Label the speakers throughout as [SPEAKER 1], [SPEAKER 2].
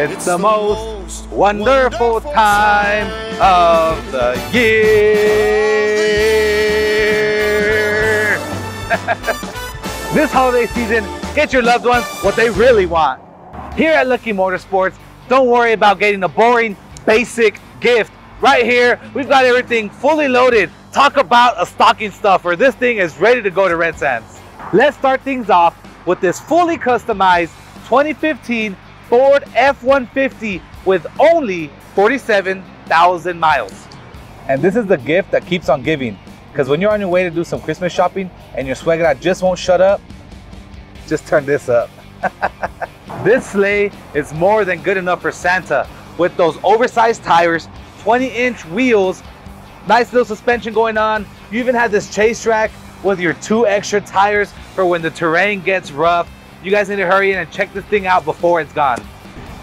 [SPEAKER 1] It's the most wonderful time of the year. this holiday season, get your loved ones what they really want. Here at Lucky Motorsports, don't worry about getting a boring, basic gift. Right here, we've got everything fully loaded. Talk about a stocking stuffer. This thing is ready to go to Red Sands. Let's start things off with this fully customized 2015 Ford F-150 with only 47,000 miles. And this is the gift that keeps on giving. Because when you're on your way to do some Christmas shopping and your suegra just won't shut up, just turn this up. this sleigh is more than good enough for Santa with those oversized tires, 20 inch wheels, nice little suspension going on. You even have this chase rack with your two extra tires for when the terrain gets rough. You guys need to hurry in and check this thing out before it's gone.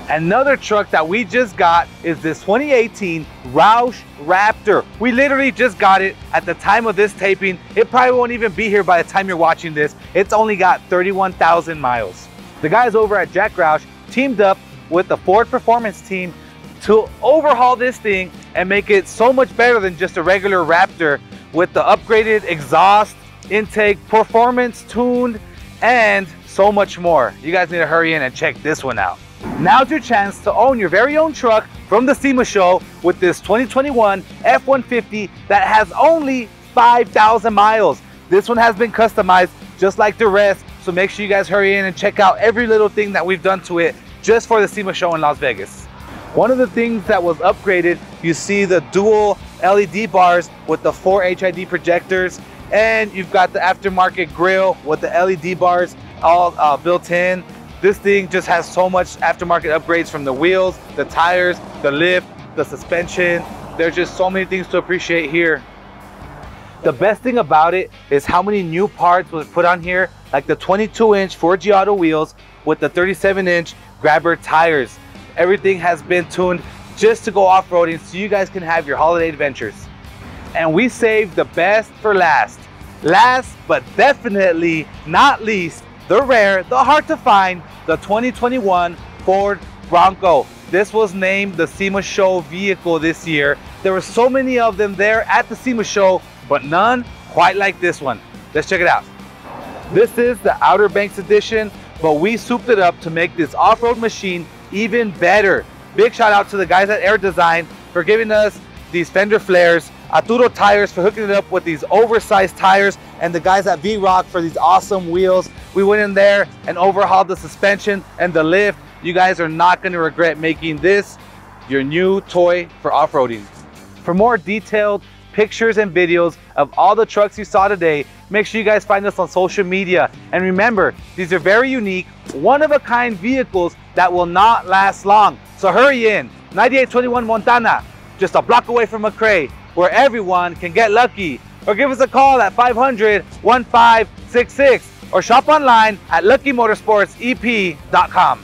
[SPEAKER 1] Another truck that we just got is this 2018 Roush Raptor. We literally just got it at the time of this taping. It probably won't even be here by the time you're watching this. It's only got 31,000 miles. The guys over at Jack Roush teamed up with the Ford Performance team to overhaul this thing and make it so much better than just a regular Raptor with the upgraded exhaust, intake, performance tuned, and so much more. You guys need to hurry in and check this one out. Now's your chance to own your very own truck from the SEMA show with this 2021 F-150 that has only 5,000 miles. This one has been customized just like the rest, so make sure you guys hurry in and check out every little thing that we've done to it just for the SEMA show in Las Vegas. One of the things that was upgraded, you see the dual LED bars with the four HID projectors, and you've got the aftermarket grill with the LED bars all uh, built in. This thing just has so much aftermarket upgrades from the wheels, the tires, the lift, the suspension. There's just so many things to appreciate here. The best thing about it is how many new parts was put on here, like the 22 inch 4G Auto wheels with the 37 inch grabber tires. Everything has been tuned just to go off-roading so you guys can have your holiday adventures. And we saved the best for last. Last but definitely not least, the rare, the hard to find, the 2021 Ford Bronco. This was named the SEMA Show vehicle this year. There were so many of them there at the SEMA Show, but none quite like this one. Let's check it out. This is the Outer Banks edition, but we souped it up to make this off-road machine even better. Big shout out to the guys at Air Design for giving us these fender flares, Atturo Tires for hooking it up with these oversized tires, and the guys at V-Rock for these awesome wheels. We went in there and overhauled the suspension and the lift. You guys are not gonna regret making this your new toy for off-roading. For more detailed pictures and videos of all the trucks you saw today, make sure you guys find us on social media. And remember, these are very unique, one-of-a-kind vehicles that will not last long. So hurry in, 9821 Montana, just a block away from McRae, where everyone can get lucky. Or give us a call at 500-1566 or shop online at luckymotorsportsep.com.